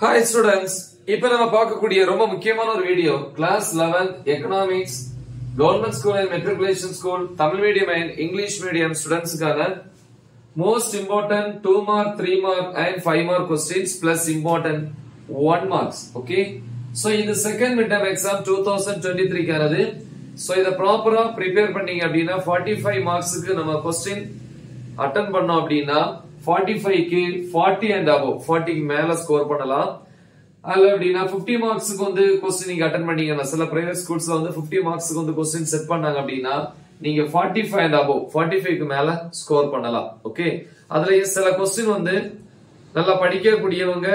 Hi students இப்ப நம்ம பார்க்கக்கூடிய ரொம்ப முக்கியமான ஒரு video class 11 economics government school and matriculation school Tamil medium and English medium ஸ்டூடெண்ட்ஸ்க்கான most important two mark three mark and five mark questions plus important one marks okay so இது second mid exam two thousand twenty த்ரீக்கானது so இதை ப்ராப்பரா prepare பண்ணீங்க அப்படின்னா forty five மார்க்ஸுக்கு நம்ம question attend பண்ணோம் அப்படின்னா forty ஃபைவ்க்கு forty and above ஃபார்ட்டிக்கு மேல ஸ்கோர் பண்ணலாம். அதுல அப்படின்னா பிப்டி மார்க்ஸுக்கு வந்து கொஸ்டின் நீங்க அட்டன் பண்ணீங்கன்னா சில பிரைவேட் ஸ்கூல்ஸ்ல வந்து பிப்டி மார்க்ஸுக்கு வந்து கொஸ்டின் செட் பண்ணாங்க அப்படின்னா நீங்க 45 அண்ட் அபவ் ஃபார்ட்டி ஃபைவ்க்கு மேல ஸ்கோர் பண்ணலாம். ஓகே அதுல சில கொஸ்டின் வந்து நல்லா படிக்கக்கூடியவங்க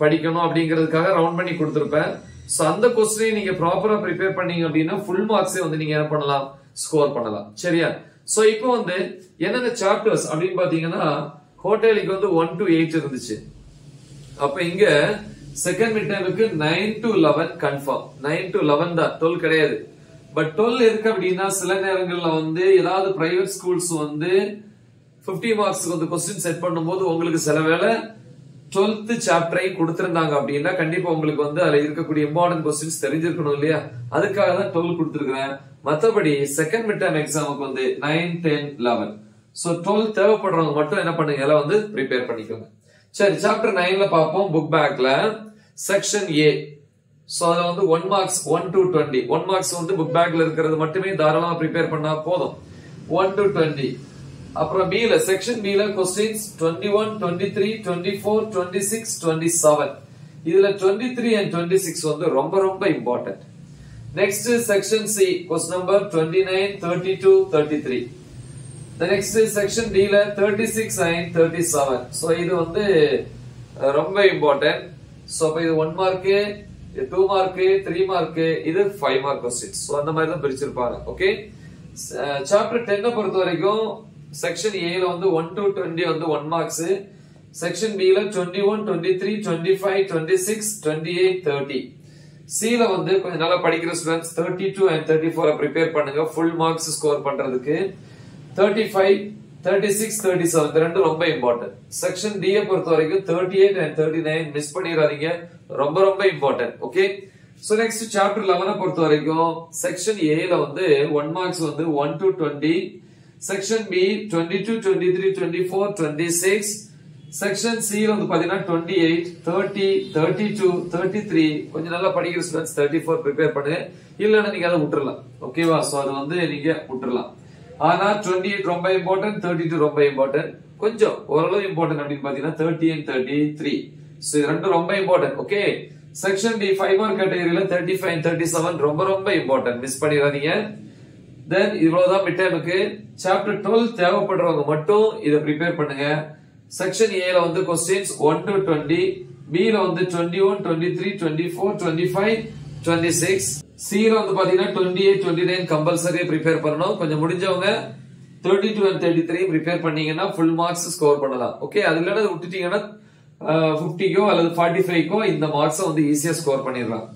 படிக்கணும் அப்படிங்கிறதுக்காக ரவுண்ட் பண்ணி கொடுத்துருப்பேன். சோ அந்த கொஸ்டினை நீங்க ப்ராப்பரா ப்ரிப்பேர் பண்ணீங்க அப்படின்னா ஃபுல் மார்க்ஸே வந்து நீங்க என்ன பண்ணலாம்? ஸ்கோர் பண்ணலாம். சரியா? சோ இப்போ வந்து என்னென்ன சாப்டர்ஸ் அப்படின்னு பாத்தீங்கன்னா ஹோட்டலுக்கு வந்து ஒன் டு எயிட் இருந்துச்சு. அப்ப இங்க செகண்ட் மிட் டைமுக்கு nine to eleven confirm nine to eleven தான் டுவெல் கிடையாது. பட் டுவெல் இருக்கு அப்படின்னா சில நேரங்கள்ல வந்து ஏதாவது பிரைவேட் ஸ்கூல்ஸ் வந்து 50 மார்க்ஸ்க்கு வந்து கொஸ்டின் செட் பண்ணும்போது உங்களுக்கு சில வேளை டுவெல்த் சாப்டரையும் கொடுத்திருந்தாங்க அப்படின்னா கண்டிப்பா உங்களுக்கு வந்து அதுல இருக்கக்கூடிய இம்பார்ட்டன்ட் கொஸ்டின்ஸ் தெரிஞ்சிருக்கணும் இல்லையா? அதுக்காக தான் டுவெல் கொடுத்திருக்கிறேன். மற்றபடி செகண்ட் மிட் டேர்ம் எக்ஸாமுக்கு வந்து nine ten eleven so twelve தேவைப்படுறவங்க மட்டும் என்ன பண்ணுங்க? எல்லாம் வந்து ப்ரிப்பேர் பண்ணிக்கோங்க. சரி சாப்டர் நைன்ல பார்ப்போம் புக் பேக்ல செக்ஷன் ஏ ஸோ அதில் வந்து one marks one to twenty one marks வந்து புக் பேக்ல இருக்கிறது மட்டுமே தாராளமாக ப்ரிப்பேர் பண்ணா போதும். ஒன் டு டுவெண்ட்டி அப்புறம் பில செக்ஷன் பில questions twenty one twenty three twenty four twenty six twenty seven இதுல twenty three and twenty six வந்து ரொம்ப ரொம்ப important next section C question number twenty nine thirty two thirty three The next is section D ல 36 and 37 so இது வந்து ரொம்ப important so அப்போ இது 1 மார்க்கு இது 2 மார்க் 3 மார்க் இது 5 மார்க் கொஸ்டின்ஸ் ஸோ அந்த மாதிரி தான் பிரிச்சிருப்பாங்க. ஓகே சாப்டர் 10 பொறுத்த வரைக்கும் செக்ஷன் A ல வந்து 1 to 20 வந்து 1 மார்க்ஸ் செக்ஷன் B ல 21 23 25 26 28 30 C ல வந்து கொஞ்சம் நல்லா படிக்கிற ஸ்டூடெண்ட்ஸ் 32 and 34 ப்ரிப்பேர் பண்ணுங்க. ஃபுல் மார்க்ஸ் ஸ்கோர் பண்றதுக்கு. 35 36 37 இது ரெண்டும் ரொம்ப இம்பார்ட்டன்ட் செக்ஷன் டி பொறுத்த வரைக்கும் 38 and 39 மிஸ் பண்ணிடாதீங்க. ரொம்ப ரொம்ப important okay so next chapter 11 பொறுத்த வரைக்கும் செக்ஷன் ஏ வந்து ஒன் மார்க்ஸ் வந்து 1 to 20 section B 22 23 24 26 section C வந்து பாத்தீங்கன்னா 28 30 32 33 கொஞ்சம் நல்லா படிக்கிற ஸ்டூடெண்ட்ஸ் 34 ப்ரிப்பேர் பண்ணுங்க இல்லைன்னா நீங்க அதை விட்டுறலாம். ஓகேவா சோ அது வந்து நீங்க விட்டுறலாம். ஆனா டுவெண்ட்டி எயிட் ரொம்ப இம்பார்ட்டன்ட் தேர்ட்டி டூ ரொம்ப இம்பார்ட்டன்ட் கொஞ்சம் ஓரளவு இம்பார்ட்டன்ட் அப்படின்னு பாத்தீங்கன்னா thirty and thirty three so இது ரெண்டும் ரொம்ப important okay section D five mark கேட்டகரியில தேர்ட்டி ஃபைவ் தேர்ட்டி செவன் ரொம்ப ரொம்ப இம்பார்ட்டன்ட் மிஸ் பண்ணிடாதீங்க. தென் இவ்வளவுதான் மிட் டைமுக்கு சாப்டர் டுவெல் தேவைப்படுறவங்க மட்டும் இதை ப்ரிப்பேர் பண்ணுங்க. செக்ஷன் ஏல வந்து கொஸ்டின்ஸ் ஒன் டு டுவெண்ட்டி பில வந்து twenty one twenty three twenty four twenty five twenty six ல வந்து பாத்தீங்கன்னா 28 29 கம்பல்சரி ப்ரிப்பேர் பண்ணணும். கொஞ்சம் முடிஞ்சவங்க thirty two thirty three prepare பண்ணீங்கன்னா ஃபுல் மார்க்ஸ் ஸ்கோர் பண்ணலாம். ஓகே அது இல்லைன்னா விட்டுட்டீங்கன்னா ஃபிஃப்டிக்கோ அல்லது ஃபார்ட்டி ஃபைவ்க்கோ இந்த மார்க்ஸை வந்து ஈஸியா ஸ்கோர் பண்ணிடலாம்.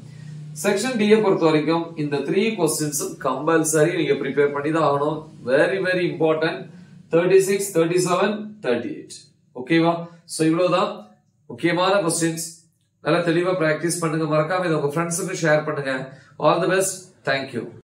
செக்ஷன் டி பொறுத்த வரைக்கும் இந்த த்ரீ கொஸ்டின்ஸும் கம்பல்சரி நீங்க ப்ரிப்பேர் பண்ணி தான் ஆகணும். Very very important thirty six thirty seven thirty eight ஓகேவா ஸோ இவ்வளவுதான் முக்கியமான கொஸ்டின்ஸ் நல்லா தெளிவா பிராக்டிஸ் பண்ணுங்க. மறக்காம இதை உங்க ஃப்ரெண்ட்ஸுக்கு ஷேர் பண்ணுங்க. All the best thank you